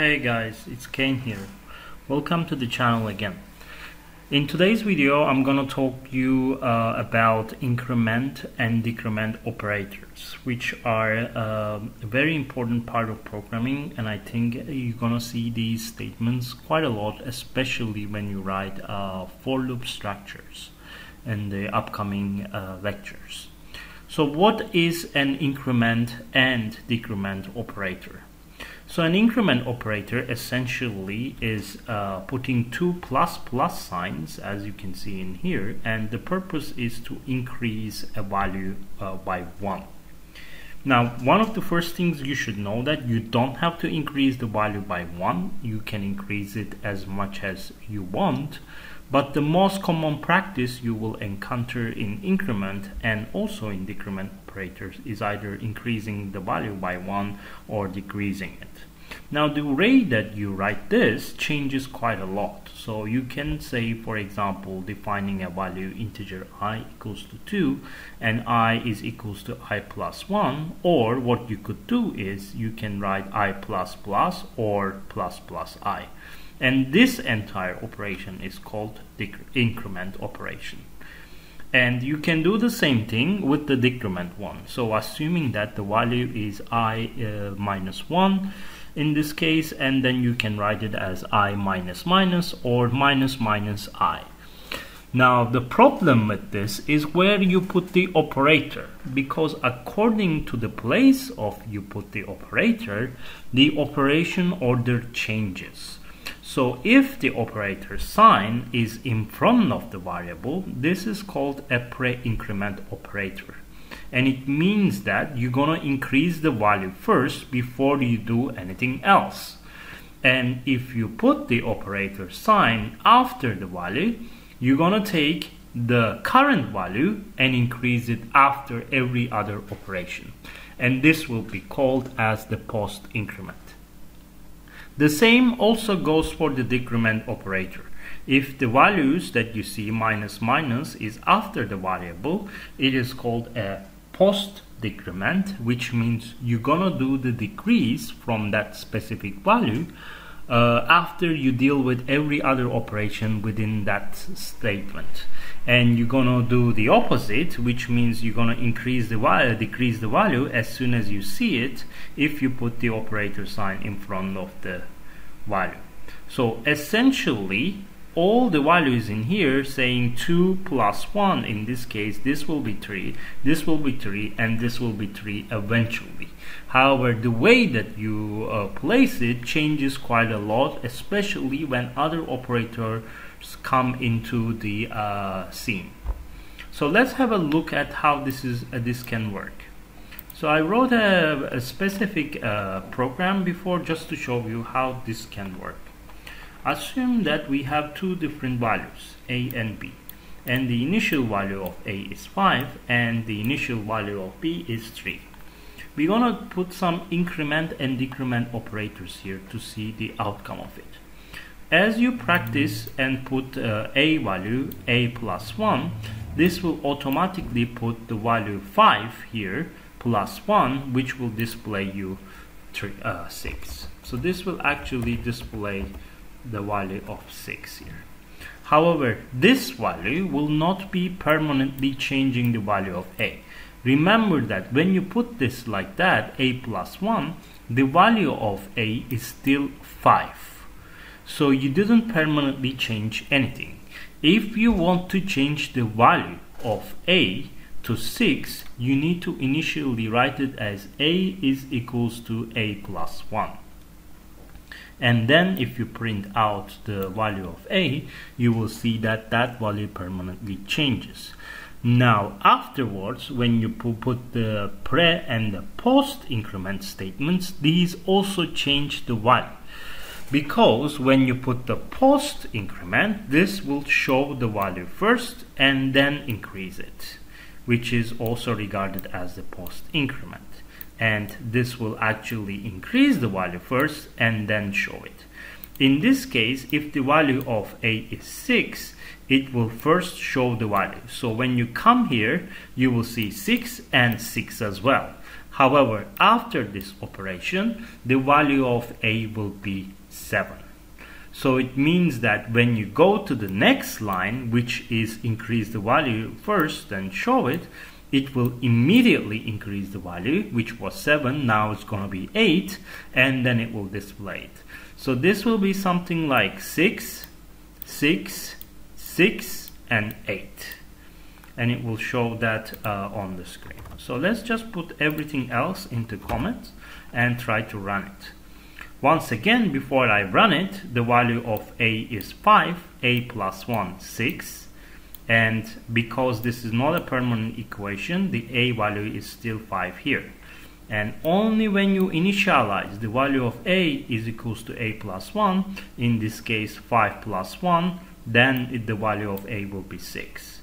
Hey guys, it's Cain here. Welcome to the channel again. In today's video, I'm gonna talk you uh, about increment and decrement operators, which are uh, a very important part of programming, and I think you're gonna see these statements quite a lot, especially when you write uh, for loop structures in the upcoming uh, lectures. So, what is an increment and decrement operator? So an increment operator essentially is uh, putting two plus plus signs as you can see in here and the purpose is to increase a value uh, by one. Now one of the first things you should know that you don't have to increase the value by one you can increase it as much as you want but the most common practice you will encounter in increment and also in decrement operators is either increasing the value by 1 or decreasing it. Now the way that you write this changes quite a lot. So you can say for example defining a value integer i equals to 2 and i is equals to i plus 1 or what you could do is you can write i plus plus or plus plus i and this entire operation is called increment operation. And you can do the same thing with the decrement one. So assuming that the value is i uh, minus 1 in this case and then you can write it as i minus minus or minus minus i. Now the problem with this is where you put the operator because according to the place of you put the operator the operation order changes so if the operator sign is in front of the variable, this is called a pre-increment operator. And it means that you're gonna increase the value first before you do anything else. And if you put the operator sign after the value, you're gonna take the current value and increase it after every other operation. And this will be called as the post increment. The same also goes for the decrement operator. If the values that you see minus minus is after the variable, it is called a post decrement, which means you're gonna do the decrease from that specific value uh, after you deal with every other operation within that statement and you're gonna do the opposite which means you're gonna increase the value decrease the value as soon as you see it if you put the operator sign in front of the value. So essentially all the values in here saying 2 plus 1 in this case this will be 3 this will be 3 and this will be 3 eventually. However the way that you uh, place it changes quite a lot especially when other operators come into the uh, scene so let's have a look at how this is uh, this can work so I wrote a, a specific uh, program before just to show you how this can work Assume that we have two different values, a and b, and the initial value of a is 5 and the initial value of b is 3. We're to put some increment and decrement operators here to see the outcome of it. As you practice and put uh, a value, a plus 1, this will automatically put the value 5 here plus 1 which will display you three, uh, 6. So this will actually display the value of 6 here. However, this value will not be permanently changing the value of a. Remember that when you put this like that, a plus 1, the value of a is still 5. So you didn't permanently change anything. If you want to change the value of a to 6, you need to initially write it as a is equals to a plus 1 and then if you print out the value of a you will see that that value permanently changes. Now afterwards when you put the pre and the post increment statements these also change the value because when you put the post increment this will show the value first and then increase it which is also regarded as the post increment and this will actually increase the value first and then show it. In this case, if the value of a is 6, it will first show the value. So when you come here, you will see 6 and 6 as well. However, after this operation, the value of a will be 7. So it means that when you go to the next line, which is increase the value first and show it, it will immediately increase the value, which was 7, now it's going to be 8, and then it will display it. So this will be something like 6, 6, 6, and 8. And it will show that uh, on the screen. So let's just put everything else into comments and try to run it. Once again, before I run it, the value of a is 5, a plus 1, 6, and because this is not a permanent equation the a value is still 5 here. And only when you initialize the value of a is equals to a plus 1 in this case 5 plus 1 then it, the value of a will be 6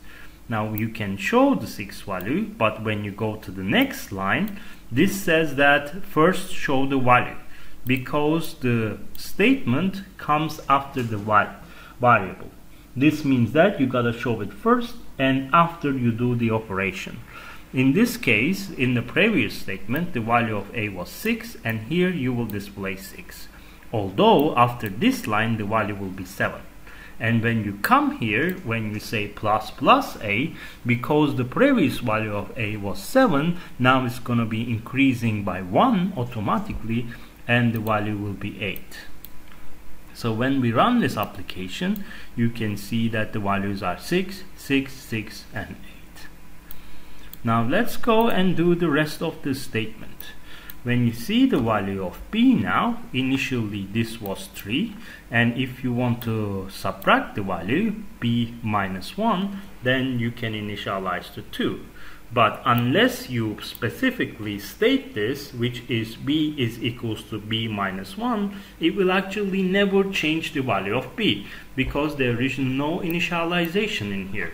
now you can show the 6 value but when you go to the next line this says that first show the value because the statement comes after the variable this means that you gotta show it first and after you do the operation. In this case, in the previous statement, the value of a was 6 and here you will display 6. Although after this line the value will be 7. And when you come here, when you say plus plus a, because the previous value of a was 7, now it's going to be increasing by 1 automatically and the value will be 8. So when we run this application, you can see that the values are 6, 6, 6, and 8. Now let's go and do the rest of the statement. When you see the value of b now, initially this was 3, and if you want to subtract the value, b minus 1, then you can initialize to 2. But unless you specifically state this, which is b is equals to b minus 1, it will actually never change the value of b because there is no initialization in here.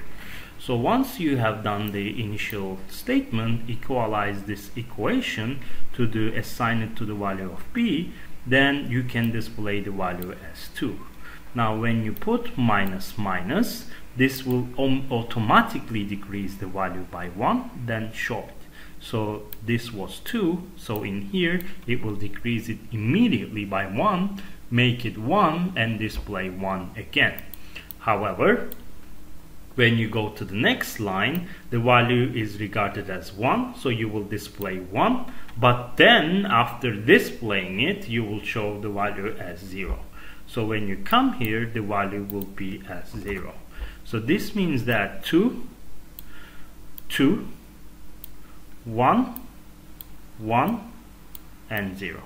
So once you have done the initial statement, equalize this equation to the assign it to the value of b, then you can display the value as 2. Now when you put minus minus, this will automatically decrease the value by 1 then show it so this was 2 so in here it will decrease it immediately by 1 make it 1 and display 1 again. However when you go to the next line the value is regarded as 1 so you will display 1 but then after displaying it you will show the value as 0 so when you come here the value will be as 0 so this means that 2, 2, 1, 1, and 0.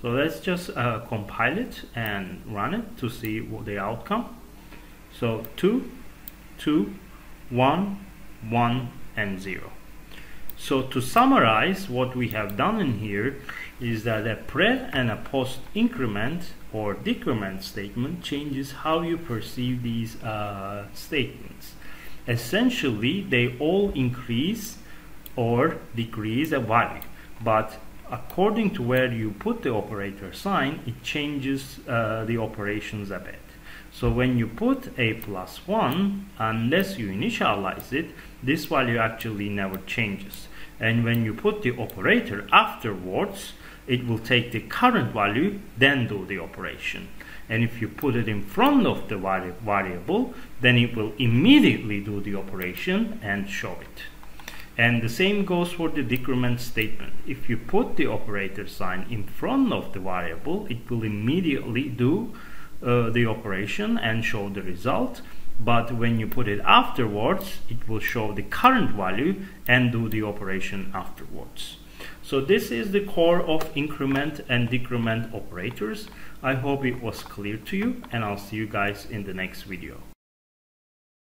So let's just uh, compile it and run it to see what the outcome. So 2, 2, 1, 1, and 0. So to summarize what we have done in here is that a pre and a post increment or decrement statement changes how you perceive these uh, statements. Essentially, they all increase or decrease a value, but according to where you put the operator sign, it changes uh, the operations a bit. So when you put a plus 1, unless you initialize it, this value actually never changes. And when you put the operator afterwards, it will take the current value, then do the operation. And if you put it in front of the vari variable, then it will immediately do the operation and show it. And the same goes for the decrement statement. If you put the operator sign in front of the variable, it will immediately do uh, the operation and show the result. But when you put it afterwards, it will show the current value and do the operation afterwards. So this is the core of increment and decrement operators. I hope it was clear to you and I'll see you guys in the next video.